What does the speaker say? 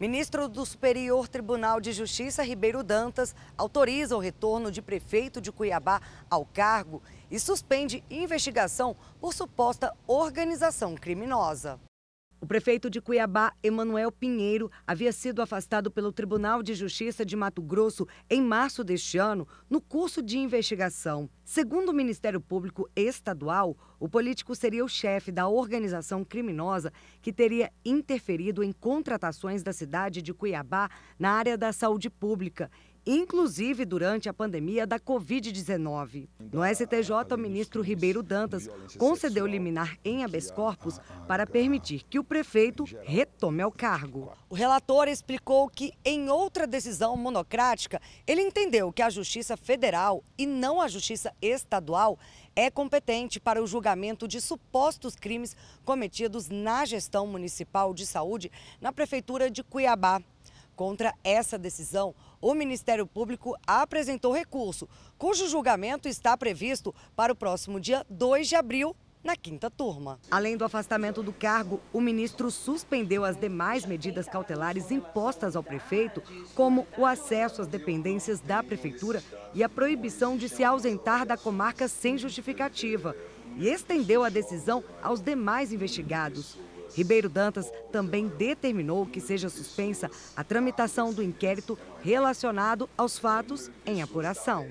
Ministro do Superior Tribunal de Justiça, Ribeiro Dantas, autoriza o retorno de prefeito de Cuiabá ao cargo e suspende investigação por suposta organização criminosa. O prefeito de Cuiabá, Emanuel Pinheiro, havia sido afastado pelo Tribunal de Justiça de Mato Grosso em março deste ano, no curso de investigação. Segundo o Ministério Público Estadual, o político seria o chefe da organização criminosa que teria interferido em contratações da cidade de Cuiabá na área da saúde pública inclusive durante a pandemia da Covid-19. No STJ, o ministro Ribeiro Dantas concedeu liminar em habeas corpus para permitir que o prefeito retome ao cargo. O relator explicou que, em outra decisão monocrática, ele entendeu que a Justiça Federal e não a Justiça Estadual é competente para o julgamento de supostos crimes cometidos na gestão municipal de saúde na Prefeitura de Cuiabá. Contra essa decisão, o Ministério Público apresentou recurso, cujo julgamento está previsto para o próximo dia 2 de abril na quinta turma. Além do afastamento do cargo, o ministro suspendeu as demais medidas cautelares impostas ao prefeito, como o acesso às dependências da prefeitura e a proibição de se ausentar da comarca sem justificativa, e estendeu a decisão aos demais investigados. Ribeiro Dantas também determinou que seja suspensa a tramitação do inquérito relacionado aos fatos em apuração.